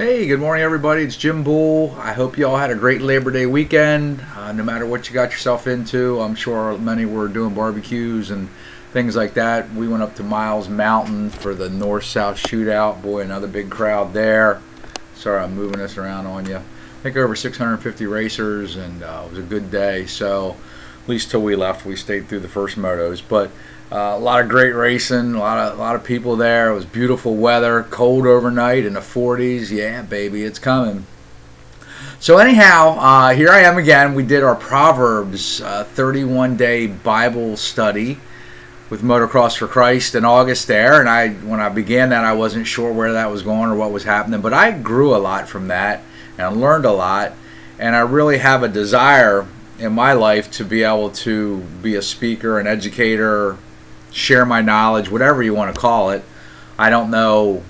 Hey, good morning, everybody. It's Jim Bull. I hope you all had a great Labor Day weekend. Uh, no matter what you got yourself into, I'm sure many were doing barbecues and things like that. We went up to Miles Mountain for the North South Shootout. Boy, another big crowd there. Sorry, I'm moving this around on you. I think over 650 racers, and uh, it was a good day. So, least till we left, we stayed through the first motos. But uh, a lot of great racing, a lot of a lot of people there. It was beautiful weather, cold overnight in the 40s. Yeah, baby, it's coming. So anyhow, uh, here I am again. We did our Proverbs 31-day uh, Bible study with Motocross for Christ in August there, and I when I began that, I wasn't sure where that was going or what was happening, but I grew a lot from that and learned a lot, and I really have a desire in my life to be able to be a speaker, an educator, share my knowledge, whatever you want to call it. I don't know.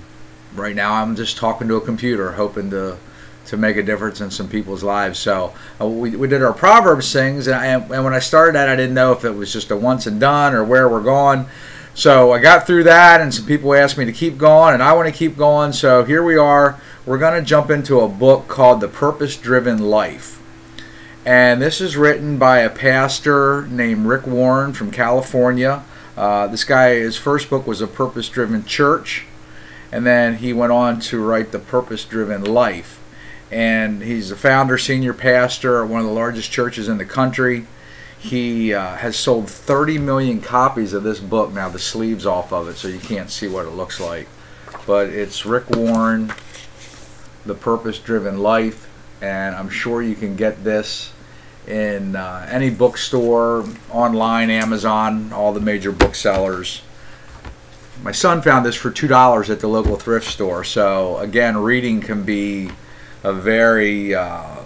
Right now, I'm just talking to a computer, hoping to to make a difference in some people's lives. So uh, we, we did our Proverbs things, and, I, and when I started that, I didn't know if it was just a once and done or where we're going. So I got through that, and some people asked me to keep going, and I want to keep going. So here we are. We're going to jump into a book called The Purpose Driven Life. And this is written by a pastor named Rick Warren from California. Uh, this guy, his first book was A Purpose Driven Church, and then he went on to write The Purpose Driven Life. And he's a founder, senior pastor at one of the largest churches in the country. He uh, has sold 30 million copies of this book. Now, the sleeve's off of it, so you can't see what it looks like. But it's Rick Warren, The Purpose Driven Life, and I'm sure you can get this in uh, any bookstore, online, Amazon, all the major booksellers. My son found this for $2 at the local thrift store. So, again, reading can be a very uh,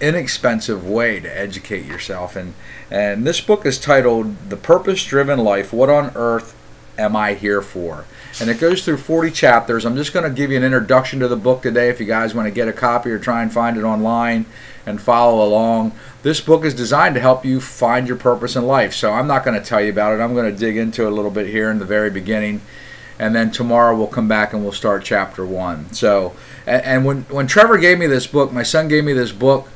inexpensive way to educate yourself. And, and this book is titled The Purpose Driven Life What on Earth Am I Here For? And it goes through 40 chapters. I'm just going to give you an introduction to the book today if you guys want to get a copy or try and find it online and follow along. This book is designed to help you find your purpose in life. So I'm not going to tell you about it. I'm going to dig into it a little bit here in the very beginning. And then tomorrow we'll come back and we'll start chapter one. So, and, when, when Trevor gave me this book, my son gave me this book.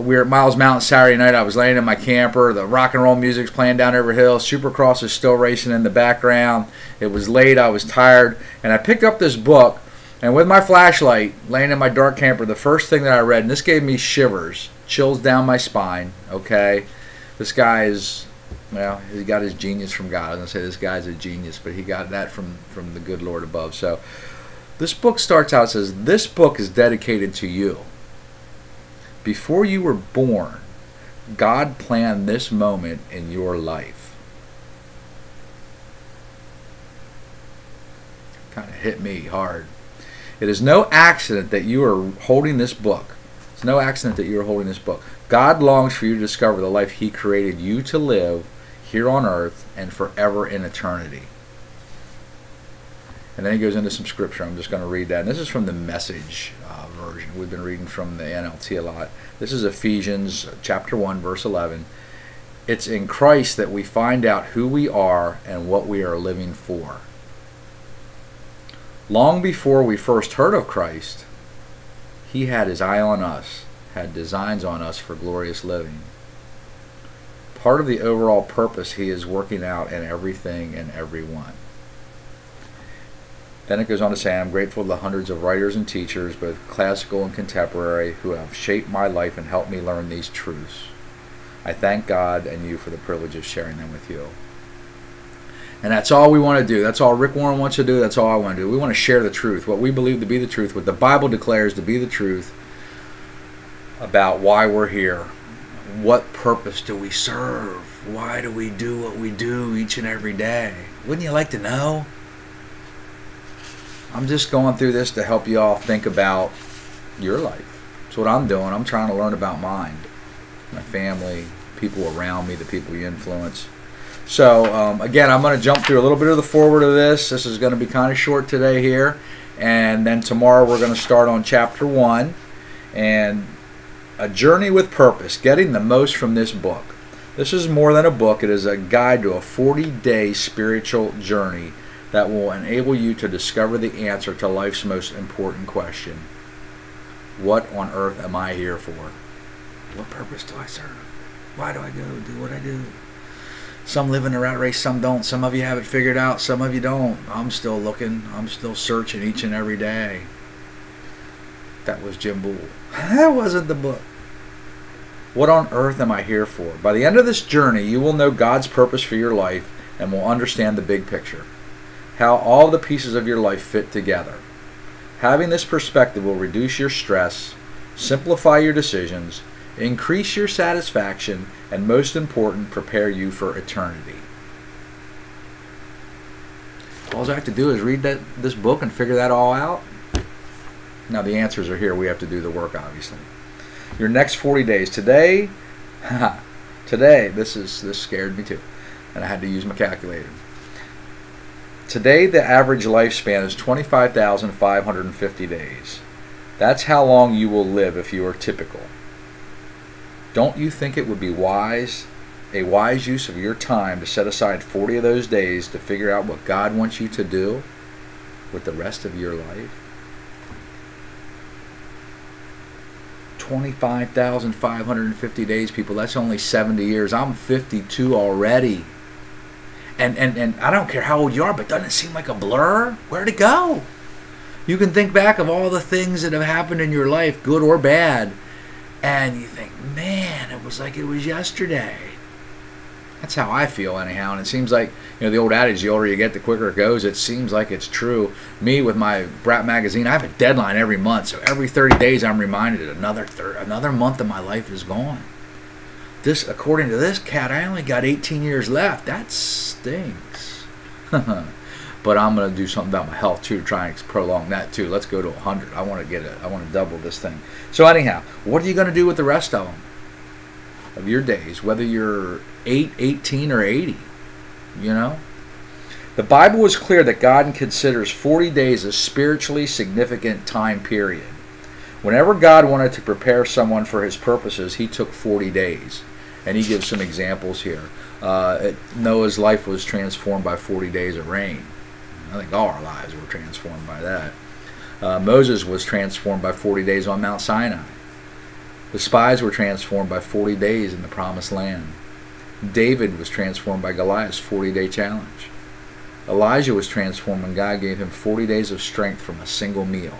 We were at Miles Mountain Saturday night. I was laying in my camper. The rock and roll music's playing down over hill. Supercross is still racing in the background. It was late. I was tired. And I picked up this book. And with my flashlight, laying in my dark camper, the first thing that I read, and this gave me shivers chills down my spine. Okay, this guy is well, he got his genius from God. I was gonna say this guy's a genius, but he got that from from the good Lord above. So this book starts out says this book is dedicated to you. Before you were born, God planned this moment in your life. Kind of hit me hard. It is no accident that you are holding this book it's no accident that you're holding this book. God longs for you to discover the life He created you to live here on earth and forever in eternity. And then he goes into some scripture. I'm just going to read that. And this is from the message uh, version. We've been reading from the NLT a lot. This is Ephesians chapter 1, verse 11. It's in Christ that we find out who we are and what we are living for. Long before we first heard of Christ, he had his eye on us, had designs on us for glorious living. Part of the overall purpose he is working out in everything and everyone. Then it goes on to say, I'm grateful to the hundreds of writers and teachers, both classical and contemporary, who have shaped my life and helped me learn these truths. I thank God and you for the privilege of sharing them with you. And that's all we want to do. That's all Rick Warren wants to do. That's all I want to do. We want to share the truth, what we believe to be the truth, what the Bible declares to be the truth about why we're here. What purpose do we serve? Why do we do what we do each and every day? Wouldn't you like to know? I'm just going through this to help you all think about your life. That's what I'm doing. I'm trying to learn about mine, my family, people around me, the people you influence. So um, again, I'm going to jump through a little bit of the forward of this. This is going to be kind of short today here, and then tomorrow we're going to start on chapter one, and a journey with purpose, getting the most from this book. This is more than a book; it is a guide to a 40-day spiritual journey that will enable you to discover the answer to life's most important question: What on earth am I here for? What purpose do I serve? Why do I go do what I do? Some live in the rat race, some don't. Some of you have it figured out, some of you don't. I'm still looking, I'm still searching each and every day. That was Jim Bull. That wasn't the book. What on earth am I here for? By the end of this journey, you will know God's purpose for your life and will understand the big picture. How all the pieces of your life fit together. Having this perspective will reduce your stress, simplify your decisions, increase your satisfaction, and most important, prepare you for eternity. All I have to do is read that this book and figure that all out. Now the answers are here. We have to do the work, obviously. Your next 40 days. Today, today, this is this scared me too, and I had to use my calculator. Today, the average lifespan is 25,550 days. That's how long you will live if you are typical. Don't you think it would be wise, a wise use of your time to set aside 40 of those days to figure out what God wants you to do with the rest of your life? 25,550 days, people. That's only 70 years. I'm 52 already. And, and, and I don't care how old you are, but doesn't it seem like a blur? Where to go? You can think back of all the things that have happened in your life, good or bad, and you think, man, it was like it was yesterday. That's how I feel, anyhow. And it seems like, you know, the old adage, the older you get, the quicker it goes. It seems like it's true. Me, with my Brat magazine, I have a deadline every month. So every 30 days, I'm reminded that another, thir- another month of my life is gone. This, according to this cat, I only got 18 years left. That stinks. but I'm going to do something about my health too, to try and prolong that too. Let's go to 100. I want to get it. I want to double this thing. So anyhow, what are you going to do with the rest of them? Of your days, whether you're 8, 18, or 80. You know? The Bible is clear that God considers 40 days a spiritually significant time period. Whenever God wanted to prepare someone for his purposes, he took 40 days. And he gives some examples here. Uh, Noah's life was transformed by 40 days of rain. I think all our lives were transformed by that. Uh, Moses was transformed by 40 days on Mount Sinai. The spies were transformed by 40 days in the Promised Land. David was transformed by Goliath's 40 day challenge. Elijah was transformed when God gave him 40 days of strength from a single meal.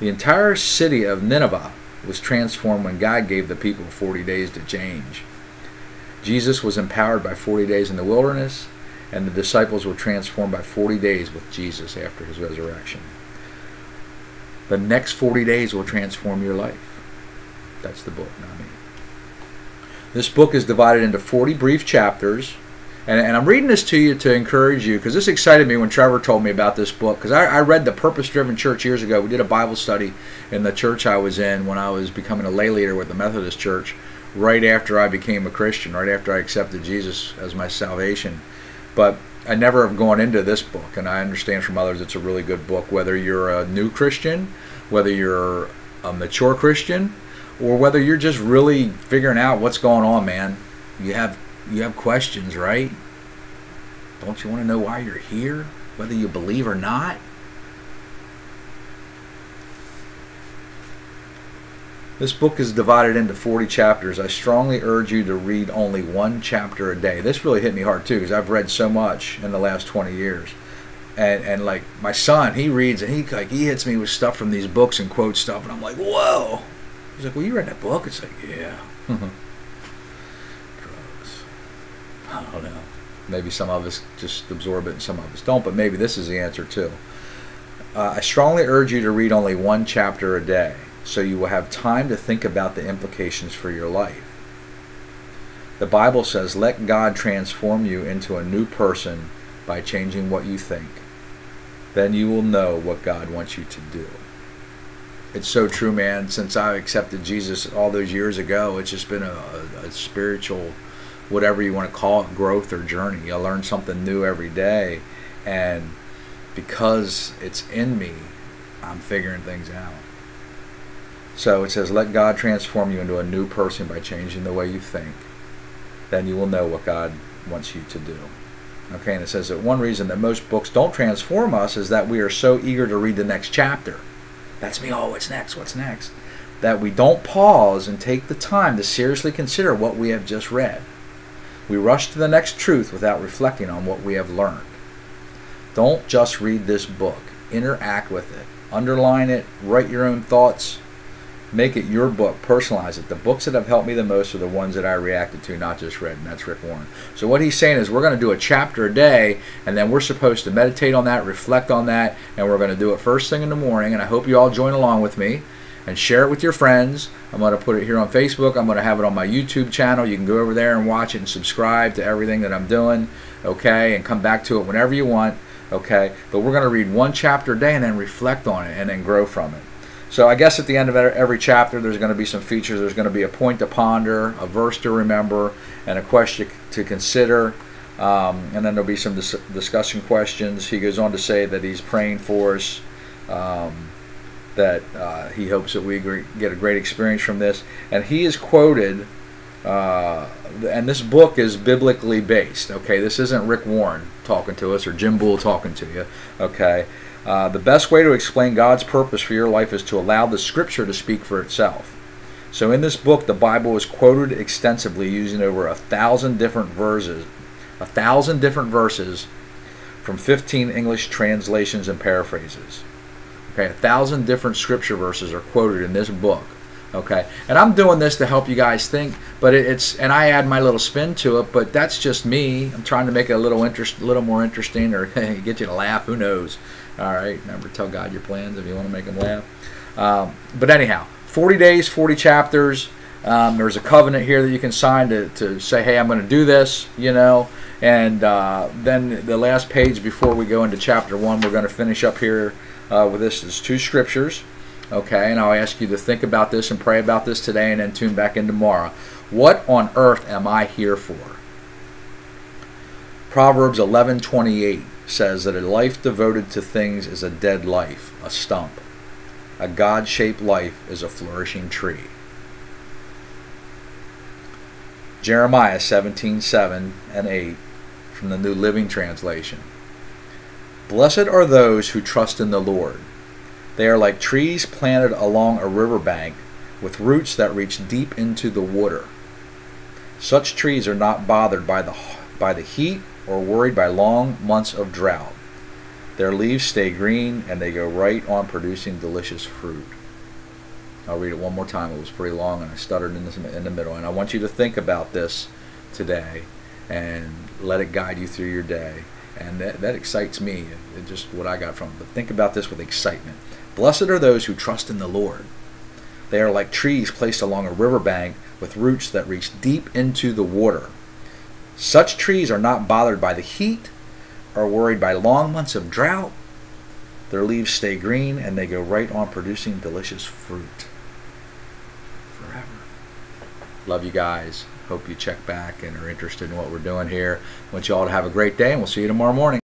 The entire city of Nineveh was transformed when God gave the people 40 days to change. Jesus was empowered by 40 days in the wilderness, and the disciples were transformed by 40 days with Jesus after his resurrection. The next 40 days will transform your life. That's the book, not me. This book is divided into 40 brief chapters. And, and I'm reading this to you to encourage you because this excited me when Trevor told me about this book. Because I, I read The Purpose Driven Church years ago. We did a Bible study in the church I was in when I was becoming a lay leader with the Methodist Church right after I became a Christian, right after I accepted Jesus as my salvation. But I never have gone into this book, and I understand from others it's a really good book, whether you're a new Christian, whether you're a mature Christian, or whether you're just really figuring out what's going on, man. You have you have questions, right? Don't you want to know why you're here, whether you believe or not? This book is divided into 40 chapters. I strongly urge you to read only one chapter a day. This really hit me hard too because I've read so much in the last 20 years. And, and like my son, he reads and he like he hits me with stuff from these books and quotes stuff, and I'm like, whoa. He's like, well, you read that book? It's like, yeah. I don't know. Maybe some of us just absorb it and some of us don't, but maybe this is the answer too. Uh, I strongly urge you to read only one chapter a day so you will have time to think about the implications for your life. The Bible says, let God transform you into a new person by changing what you think. Then you will know what God wants you to do it's so true, man. Since I accepted Jesus all those years ago, it's just been a, a, a spiritual, whatever you want to call it, growth or journey. I learn something new every day, and because it's in me, I'm figuring things out. So it says, let God transform you into a new person by changing the way you think. Then you will know what God wants you to do. Okay, and it says that one reason that most books don't transform us is that we are so eager to read the next chapter That's me. Oh, what's next? What's next? That we don't pause and take the time to seriously consider what we have just read. We rush to the next truth without reflecting on what we have learned. Don't just read this book, interact with it, underline it, write your own thoughts, make it your book, personalize it. The books that have helped me the most are the ones that I reacted to, not just read, and that's Rick Warren. So what he's saying is we're going to do a chapter a day, and then we're supposed to meditate on that, reflect on that, and we're going to do it first thing in the morning. And I hope you all join along with me and share it with your friends. I'm going to put it here on Facebook. I'm going to have it on my YouTube channel. You can go over there and watch it and subscribe to everything that I'm doing, okay, and come back to it whenever you want, okay. But we're going to read one chapter a day and then reflect on it and then grow from it. So I guess at the end of every chapter, there's going to be some features. There's going to be a point to ponder, a verse to remember, and a question to consider. Um, and then there'll be some dis- discussion questions. He goes on to say that he's praying for us, um, that uh, he hopes that we get a great experience from this. And he is quoted, uh, and this book is biblically based. Okay, this isn't Rick Warren talking to us or Jim Bull talking to you. Okay. Uh, the best way to explain God's purpose for your life is to allow the Scripture to speak for itself. So, in this book, the Bible is quoted extensively using over a thousand different verses, a thousand different verses from 15 English translations and paraphrases. Okay, a thousand different scripture verses are quoted in this book. Okay, and I'm doing this to help you guys think, but it, it's and I add my little spin to it, but that's just me. I'm trying to make it a little interest, a little more interesting, or get you to laugh. Who knows? All right, remember tell God your plans if you want to make him laugh. Um, but anyhow, 40 days, 40 chapters. Um, there's a covenant here that you can sign to, to say, hey, I'm going to do this, you know. And uh, then the last page before we go into chapter one, we're going to finish up here uh, with this is two scriptures. Okay, and I'll ask you to think about this and pray about this today and then tune back in tomorrow. What on earth am I here for? Proverbs 11:28 says that a life devoted to things is a dead life, a stump. A God shaped life is a flourishing tree. Jeremiah 17:7 7 and 8 from the New Living Translation. Blessed are those who trust in the Lord. They are like trees planted along a riverbank with roots that reach deep into the water. Such trees are not bothered by the, by the heat or worried by long months of drought. Their leaves stay green and they go right on producing delicious fruit. I'll read it one more time. It was pretty long and I stuttered in, this, in the middle. And I want you to think about this today and let it guide you through your day. And that, that excites me, it, just what I got from it. But think about this with excitement. Blessed are those who trust in the Lord. They are like trees placed along a riverbank with roots that reach deep into the water. Such trees are not bothered by the heat or worried by long months of drought. Their leaves stay green and they go right on producing delicious fruit forever. Love you guys. Hope you check back and are interested in what we're doing here. I want you all to have a great day and we'll see you tomorrow morning.